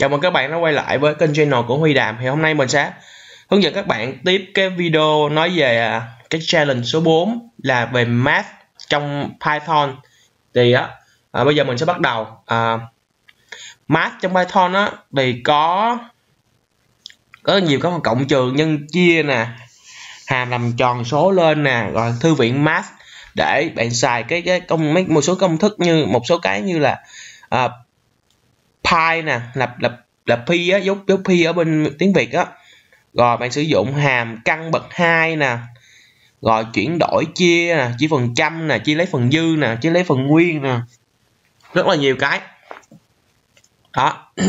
Chào mừng các bạn đã quay lại với kênh channel của Huy Đàm. Thì hôm nay mình sẽ hướng dẫn các bạn tiếp cái video nói về à, cái challenge số 4 là về math trong Python. Thì á, à, bây giờ mình sẽ bắt đầu. À, Math trong Python á thì có có nhiều các cộng trừ nhân chia nè hàm làm tròn số lên nè rồi thư viện math để bạn xài cái cái công mấy một số công thức như một số cái như là uh, pi nè, là là là pi á, dấu dấu pi ở bên tiếng việt á. Rồi bạn sử dụng hàm căn bậc hai nè. Rồi chuyển đổi chia nè, chia phần trăm nè, chia lấy phần dư nè, chia lấy phần nguyên nè. Rất là nhiều cái. Đó.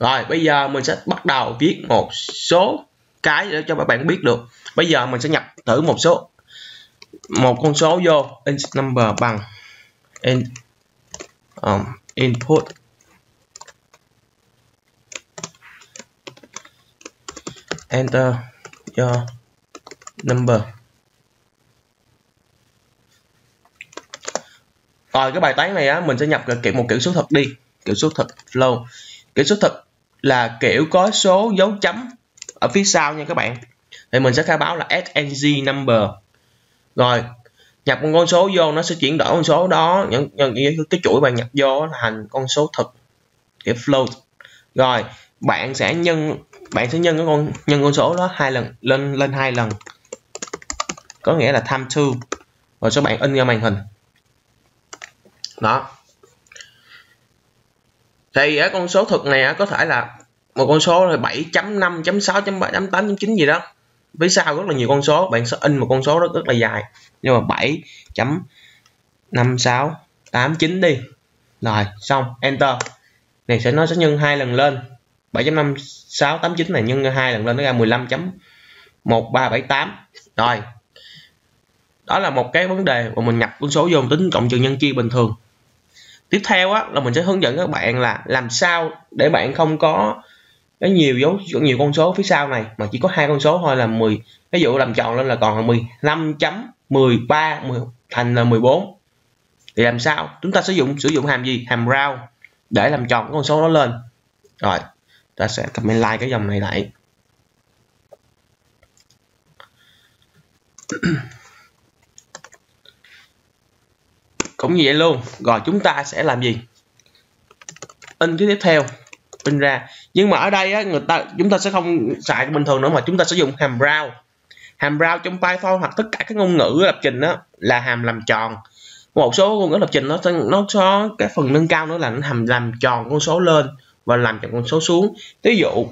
Rồi, bây giờ mình sẽ bắt đầu viết một số cái để cho các bạn biết được. Bây giờ mình sẽ nhập thử một số một con số vô int number bằng in, um, input. Enter your number. Rồi cái bài toán này á mình sẽ nhập kiểu một kiểu số thật đi kiểu số thật flow. Kiểu số thật là kiểu có số dấu chấm ở phía sau nha các bạn. Thì mình sẽ khai báo là sng number rồi nhập một con số vô nó sẽ chuyển đổi con số đó những, những cái chuỗi bạn nhập vô thành con số thực kiểu float. Rồi bạn sẽ nhân bạn sẽ nhân cái con nhân con số đó hai lần lên lên hai lần. Có nghĩa là time two. Rồi số bạn in ra màn hình. Đó. Thì ở con số thực này có thể là một con số là 7.5.6.7.8.9 gì đó phía sau rất là nhiều con số, bạn sẽ in một con số rất rất là dài. Nhưng mà 7 chấm 5 6 8 9 đi. Rồi, xong, enter. Này, sẽ, nó sẽ nhân hai lần lên. 7.5689 này nhân hai lần lên, nó ra 15.1378 rồi, đó là một cái vấn đề mà mình nhập con số vô tính cộng trừ nhân chia bình thường. Tiếp theo á, là mình sẽ hướng dẫn các bạn là làm sao để bạn không có có nhiều dấu nhiều con số phía sau này mà chỉ có hai con số thôi là 10 ví dụ làm tròn lên là còn là 15 chấm 13 10, thành là 14 thì làm sao? Chúng ta sử dụng sử dụng hàm gì? Hàm round. Để làm tròn con số đó lên. Rồi ta sẽ comment like cái dòng này lại. Cũng như vậy luôn. Rồi chúng ta sẽ làm gì? In cái tiếp theo pin ra. Nhưng mà ở đây á, người ta chúng ta sẽ không xài bình thường nữa mà chúng ta sử dụng hàm round hàm round trong Python hoặc tất cả các ngôn ngữ lập trình đó là hàm làm tròn. Một số ngôn ngữ lập trình nó nó có cái phần nâng cao nữa là nó hàm làm tròn con số lên và làm tròn con số xuống. Ví dụ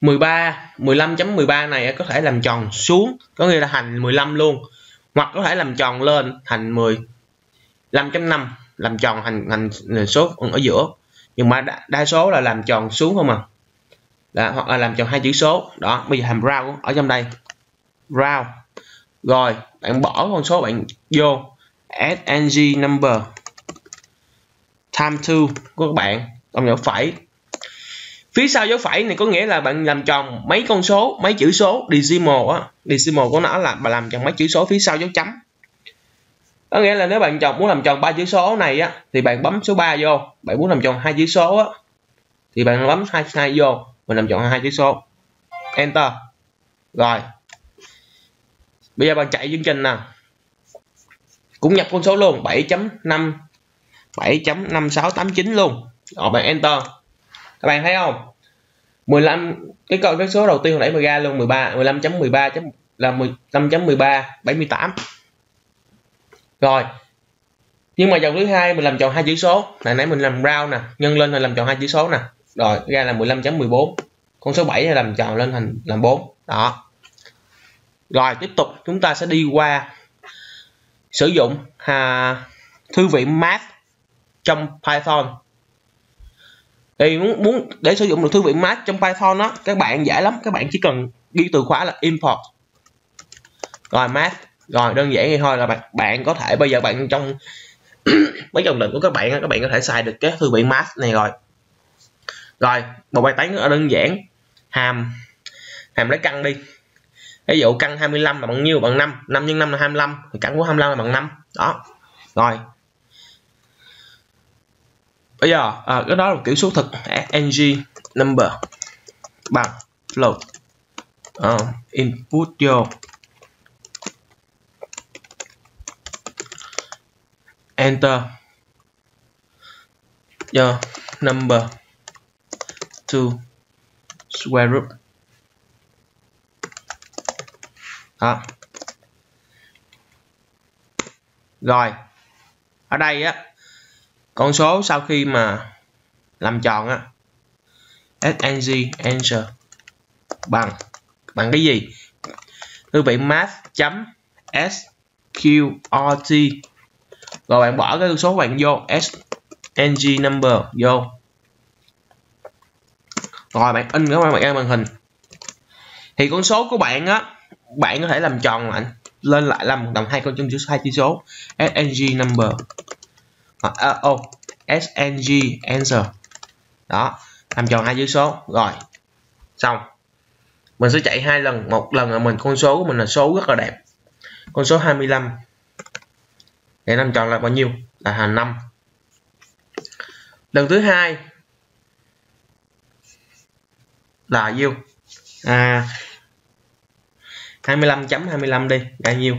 13 15.13 này có thể làm tròn xuống có nghĩa là thành 15 luôn. Hoặc có thể làm tròn lên thành 10 5.5 làm tròn thành thành số ở giữa nhưng mà đa, đa số là làm tròn xuống không à? Đó, hoặc là làm tròn hai chữ số. Đó bây giờ hàm round ở trong đây. Round rồi bạn bỏ con số bạn vô. Sng number. Time to của các bạn. Cộng dấu phẩy. Phía sau dấu phẩy này có nghĩa là bạn làm tròn mấy con số mấy chữ số decimal á. Decimal của nó là bạn làm tròn mấy chữ số phía sau dấu chấm có nghĩa là nếu bạn chọn muốn làm tròn ba chữ số này á, thì bạn bấm số 3 vô. Bạn muốn làm tròn hai chữ số á, thì bạn bấm hai hai vô, mình làm tròn hai chữ số. Enter. Rồi. Bây giờ bạn chạy chương trình nè cũng nhập con số luôn 7.5 7.5689 luôn. Rồi, bạn enter. Các bạn thấy không? 15 cái con cái số đầu tiên hồi nãy mình ra luôn 13 15.13 là 15.13 78 rồi. Nhưng mà dòng thứ hai mình làm chọn hai chữ số. Này nãy mình làm round nè nhân lên rồi làm chọn hai chữ số nè. Rồi ra là 15.14 con số 7 làm tròn lên thành làm 4 đó. Rồi tiếp tục. Chúng ta sẽ đi qua sử dụng à, thư viện math trong Python. Thì muốn muốn để sử dụng được thư viện math trong Python đó các bạn dễ lắm. Các bạn chỉ cần ghi từ khóa là import. Rồi math rồi đơn giản vậy thôi là bạn bạn có thể bây giờ bạn trong mấy dòng lệnh của các bạn các bạn có thể xài được cái thư viện math này rồi. Rồi một bài toán ở đơn giản. Hàm hàm lấy căn đi. Ví dụ căn 25 là bằng nhiêu? Bằng 5 5 x 5 là 25 thì căn của 25 là bằng 5 đó. Rồi. Bây giờ à, cái đó là kiểu số thực. Ng number. Bằng float uh, input vô. Enter. Your number to square root. Đó. Rồi, ở đây á, con số sau khi mà làm tròn á sng answer bằng bằng cái gì? Thư viện math chấm sqrt rồi bạn bỏ cái số bạn vô sng number vô. Rồi bạn in cái bạn màn hình. Thì con số của bạn á bạn có thể làm tròn lại lên lại làm đồng hai con chữ hai chữ số. Sng number. Hoặc à, oh, sng answer. Đó làm tròn hai chữ số. Rồi xong. Mình sẽ chạy hai lần. Một lần là mình con số của mình là số rất là đẹp. Con số 25 để làm chọn là bao nhiêu? Là hàng năm. Lần thứ hai là nhiêu? À 25.25 đi bao nhiêu?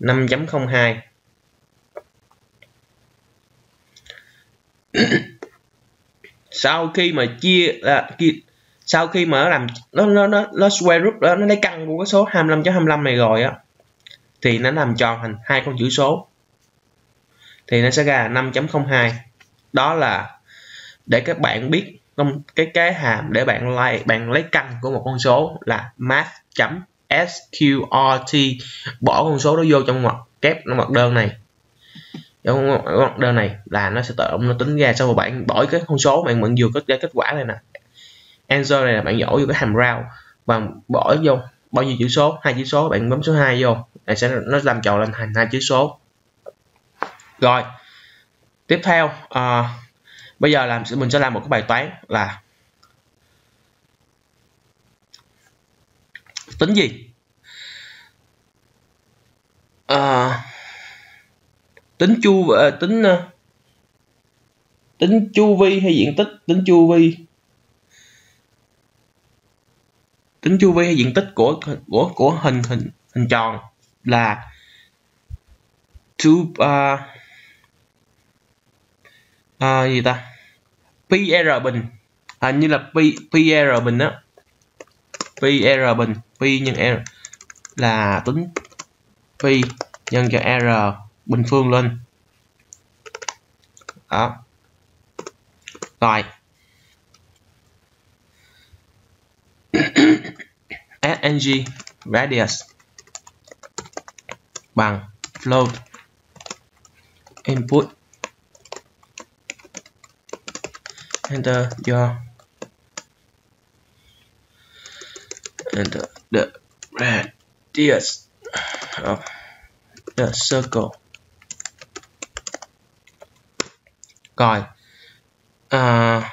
5.02 sau khi mà chia là kia sau khi mà nó làm nó nó nó, nó square root đó nó lấy căn của cái số 25.25 25 này rồi á thì nó làm tròn thành hai con chữ số thì nó sẽ ra 5.02 đó là để các bạn biết cái cái hàm để bạn lấy bạn lấy căn của một con số là math chấm sqrt bỏ con số đó vô trong ngoặc, kép nó ngoặc đơn này. Trong ngoặc đơn này là nó sẽ tự động nó tính ra sau mà bạn bỏ cái con số bạn vẫn vừa có ra kết quả này nè. Answer này là bạn dỗ vô cái hàm rau và bỏ vô bao nhiêu chữ số? Hai chữ số, bạn bấm số 2 vô, này sẽ nó làm tròn lên thành hai chữ số rồi. Tiếp theo à, bây giờ làm mình sẽ làm một cái bài toán là tính gì? À, tính chu ờ, tính tính chu vi hay diện tích? Tính chu vi. Tính chu vi hay diện tích của của của hình hình hình tròn là chu uh, à, gì ta? PR bình. Hình như là P, PR bình á. PR bình. P nhân R. Là tính P nhân cho R bình phương lên. Đó. Rồi. Sng radius. Bằng float input. Enter your enter the radius of the circle. Rồi uh, à,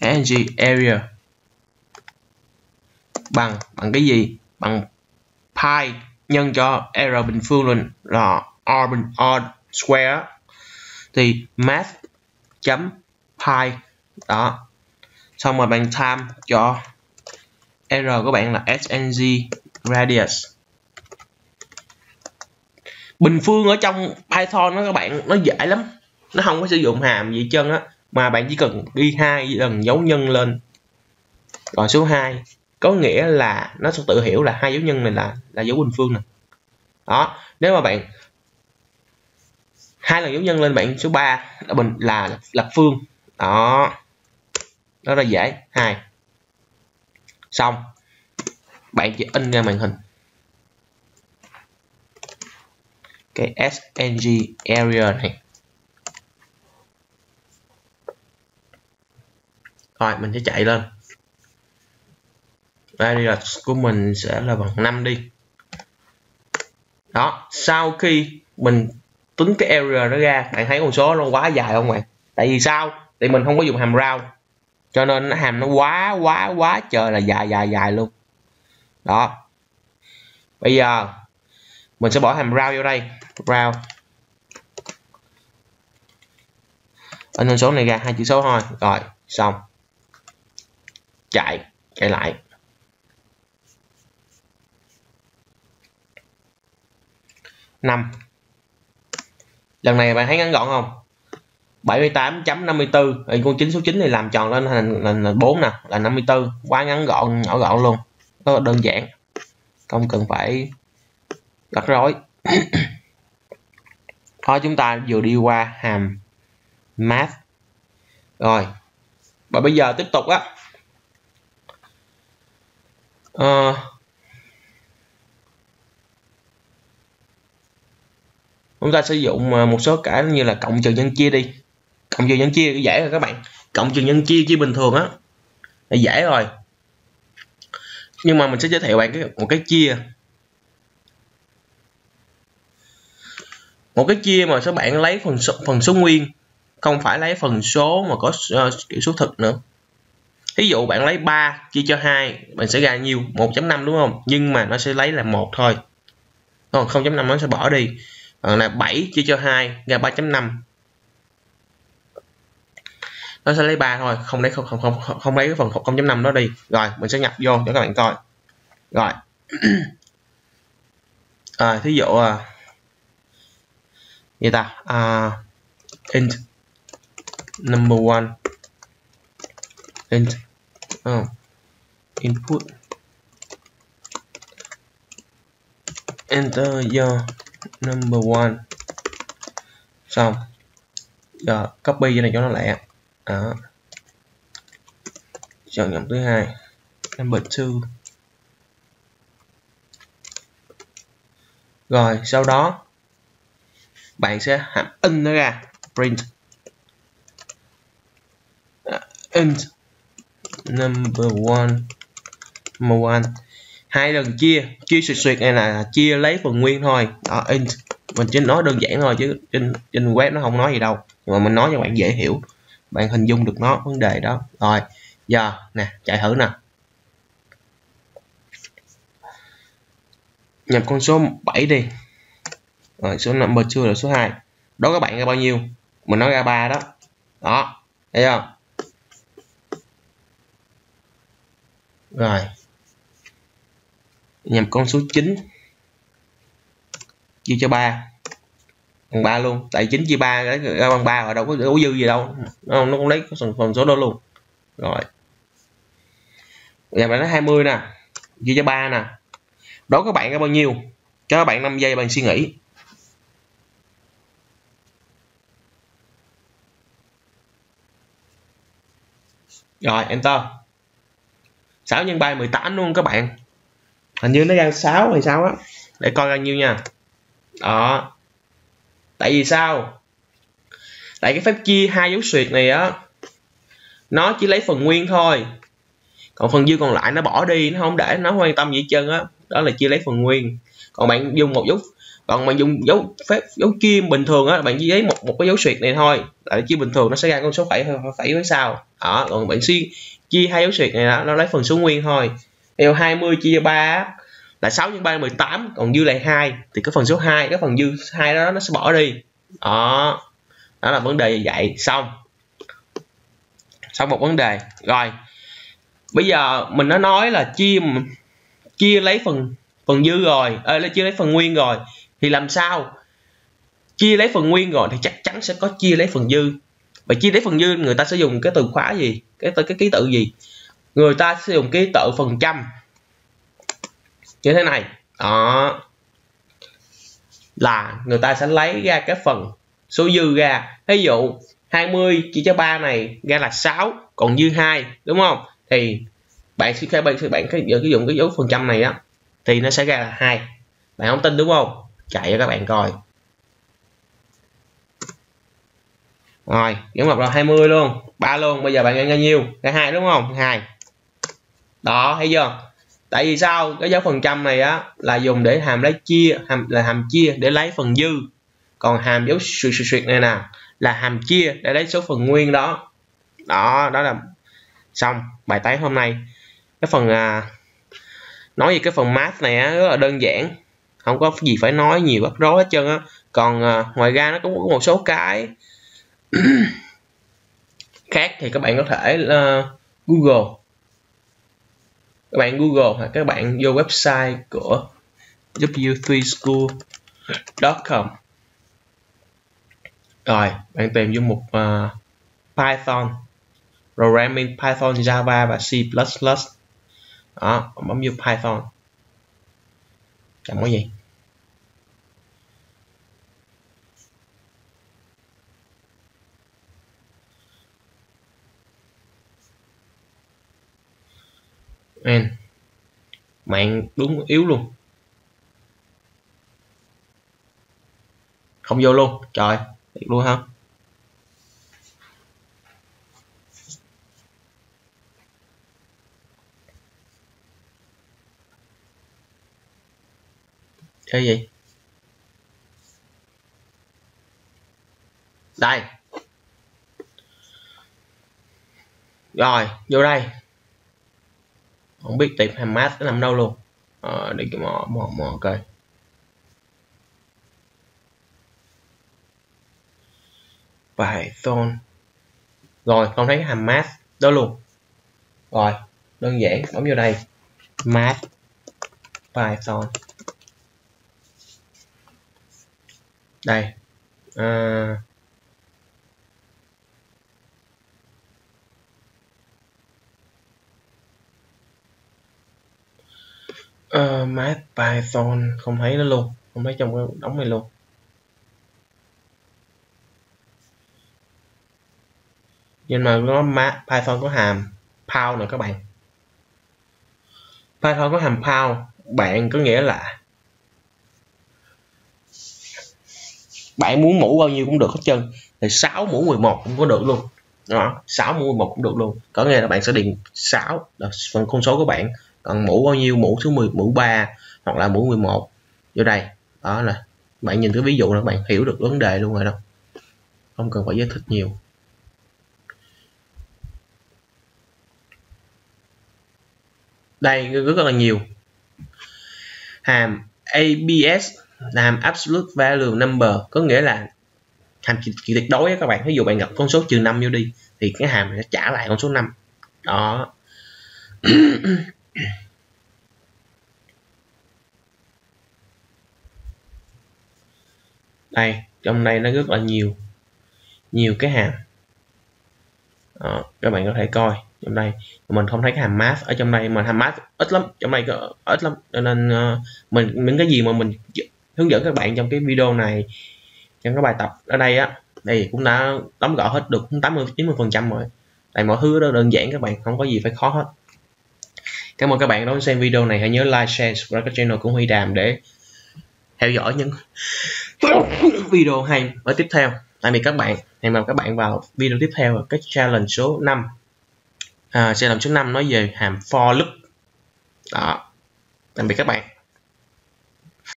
energy area. Bằng bằng cái gì? Bằng pi nhân cho r bình phương luôn. Là r bình r square. Thì math chấm pi. Đó. Xong rồi bạn time cho r của bạn là sng radius. Bình phương ở trong python đó các bạn, nó dễ lắm. Nó không có sử dụng hàm gì chân á. Mà bạn chỉ cần đi hai lần dấu nhân lên. Còn số 2 có nghĩa là nó sẽ tự hiểu là hai dấu nhân này là là dấu bình phương nè. Đó. Nếu mà bạn, hai lần dấu nhân lên bạn, số 3 là bình, là lập phương đó. Đó là dễ. Hai. Xong. Bạn chỉ in ra màn hình. Cái SNG area này. Rồi, mình sẽ chạy lên. Radius của mình sẽ là bằng 5 đi. Đó, sau khi mình tính cái area nó ra, bạn thấy con số nó quá dài không bạn? Tại vì sao? Thì mình không có dùng hàm rau. Cho nên nó hàm nó quá quá quá trời là dài dài dài luôn. Đó. Bây giờ, mình sẽ bỏ hàm rau vô đây. Round ở nhân số này ra hai chữ số thôi. Rồi, xong. Chạy chạy lại. Năm. Lần này bạn thấy ngắn gọn không? 78.54 thì con chín số 9 thì làm tròn lên thành là, là 4 nè là 54 quá ngắn gọn nhỏ gọn luôn. Rất là đơn giản. Không cần phải rắc rối. Thôi chúng ta vừa đi qua hàm math. Rồi. Và bây giờ tiếp tục á. À, chúng ta sử dụng ờ, một số cái như là cộng trừ nhân chia đi cộng trừ nhân chia dễ rồi các bạn. Cộng trừ nhân chia chia bình thường á là dễ rồi. Nhưng mà mình sẽ giới thiệu bạn cái một cái chia. Một cái chia mà các bạn lấy phần số, phần số nguyên không phải lấy phần số mà có uh, kiểu số thực nữa. Ví dụ bạn lấy 3 chia cho 2 bạn sẽ ra nhiêu? 1.5 đúng không? Nhưng mà nó sẽ lấy là một thôi. Còn 0.5 nó sẽ bỏ đi. Còn là 7 chia cho 2 ra 3.5 nó sẽ lấy 3 thôi không lấy không không không không lấy cái phần 0.5 đó đi. Rồi mình sẽ nhập vô cho các bạn coi. Rồi. À, thí dụ à, gì ta à, int number one. Int oh, input. Enter your number one. Xong. Giờ copy cái này cho nó lẹ đó. Chọn dòng thứ hai. Number two. Rồi sau đó bạn sẽ hàm in nó ra. Print. Uh, int. Number one. Number one. Hai lần chia. Chia suyệt suyệt này là chia lấy phần nguyên thôi. Đó int. Mình chỉ nói đơn giản thôi chứ trên trên web nó không nói gì đâu. Nhưng mà mình nói cho bạn dễ hiểu bạn hình dung được nó, vấn đề đó. Rồi, giờ, nè, chạy thử nè. Nhập con số 7 đi. Rồi, số number chưa là số 2 đó các bạn ra bao nhiêu? Mình nói ra ba đó. Đó, thấy không? Rồi. Nhập con số 9 chia cho 3 bằng ba luôn. Tại 9 chia ba ra bằng ba rồi đâu có, đủ dư gì đâu. Nó, nó cũng lấy phần, số đó luôn. Rồi. Giờ mình nói 20 nè. Chia cho ba nè. Đó các bạn ra bao nhiêu? Cho các bạn 5 giây bạn suy nghĩ. Rồi enter. 6 nhân 3 18 luôn các bạn? Hình như nó ra 6 hay sao á. Để coi ra nhiêu nha. Đó tại vì sao? Tại cái phép chia hai dấu xuyệt này á nó chỉ lấy phần nguyên thôi. Còn phần dư còn lại nó bỏ đi nó không để nó quan tâm gì hết trơn á. Đó là chia lấy phần nguyên. Còn bạn dùng một dấu còn bạn dùng dấu phép dấu chia bình thường á bạn chỉ lấy một một cái dấu xuyệt này thôi. Là chia bình thường nó sẽ ra con số phẩy phẩy với sao đó còn bạn suy chia hai dấu xuyệt này đó, nó lấy phần số nguyên thôi. Điều 20 chia cho 3 là 6 nhân 3 là 18 còn dư lại 2 thì cái phần số 2 cái phần dư 2 đó nó sẽ bỏ đi. Đó. Đó là vấn đề vậy xong. Xong một vấn đề. Rồi. Bây giờ mình đã nói là chia chia lấy phần phần dư rồi. À, chia lấy phần nguyên rồi. Thì làm sao? Chia lấy phần nguyên rồi thì chắc chắn sẽ có chia lấy phần dư. Và chia lấy phần dư người ta sẽ dùng cái từ khóa gì? Cái cái ký tự gì? Người ta sẽ dùng ký tự phần trăm như thế này, đó. Là người ta sẽ lấy ra cái phần số dư ra. Ví dụ 20 chia cho 3 này ra là 6 còn dư 2 đúng không? Thì bạn sẽ khai, bạn bạn cái cái dụng cái dấu phần trăm này á, thì nó sẽ ra là hai. Bạn không tin đúng không? Chạy cho các bạn coi. Rồi giống lập là 20 luôn, ba luôn. Bây giờ bạn ra bao nhiêu? Ra hai, đúng không? Hai. Đó, thấy chưa? Tại vì sao? Cái dấu phần trăm này á là dùng để hàm lấy chia hàm là hàm chia để lấy phần dư. Còn hàm dấu suyệt suyệt suyệt này nè là hàm chia để lấy số phần nguyên đó. Đó đó là xong bài toán hôm nay. Cái phần à, nói về cái phần math này á, rất là đơn giản. Không có gì phải nói nhiều bắt rối hết trơn á. Còn à, ngoài ra nó cũng có một số cái khác thì các bạn có thể uh, Google các bạn Google hoặc các bạn vô website của w3school.com rồi bạn tìm vô mục uh, Python. Programming Python Java và C++ đó bấm vô Python. Chẳng có gì man mạng đúng yếu luôn. Không vô luôn. Trời, thiệt luôn hả? Chơi gì? Đây. Rồi, vô đây không biết tìm Hamas nó nằm đâu luôn à, để cái mò mò mò coi Python rồi không thấy Hamas đó luôn rồi đơn giản bấm vô đây. Math Python đây. À, Ờ, uh, math python không thấy nó luôn. Không thấy trong cái đóng này luôn. Nhưng mà nó math python có hàm pound nè các bạn. Python có hàm pound bạn có nghĩa là bạn muốn mũ bao nhiêu cũng được hết trơn. Thì 6 mũ 11 cũng có được luôn. Đó 6 mũ 11 cũng được luôn. Có nghĩa là bạn sẽ điền 6 là phần con số của bạn còn mũ bao nhiêu? Mũ số 10 mũ 3 hoặc là mũ 11 vô đây. Đó là bạn nhìn cái ví dụ là bạn hiểu được vấn đề luôn rồi đâu không cần phải giải thích nhiều. Đây rất là nhiều. Hàm ABS là hàm absolute value number. Có nghĩa là hàm chỉ, chỉ tuyệt đối các bạn. Ví dụ bạn gặp con số trừ 5 vô đi thì cái hàm này nó trả lại con số 5 đó. đây trong đây nó rất là nhiều nhiều cái hàm. À, các bạn có thể coi trong đây. Mình không thấy cái hàm math ở trong đây mà hàm math ít lắm trong đây có ít lắm. Cho nên uh, mình những cái gì mà mình hướng dẫn các bạn trong cái video này trong cái bài tập ở đây á đây cũng đã tóm gọn hết được 80 90 phần trăm rồi. Tại mọi thứ đó đơn giản các bạn không có gì phải khó hết cảm ơn các bạn đã xem video này. Hãy nhớ like share subscribe cái channel của Huy Đàm để theo dõi những video hay ở tiếp theo. Tạm biệt các bạn. Hẹn gặp các bạn vào video tiếp theo cái challenge số 5 à, challenge số 5 nói về hàm for loop. Đó. Tạm biệt các bạn.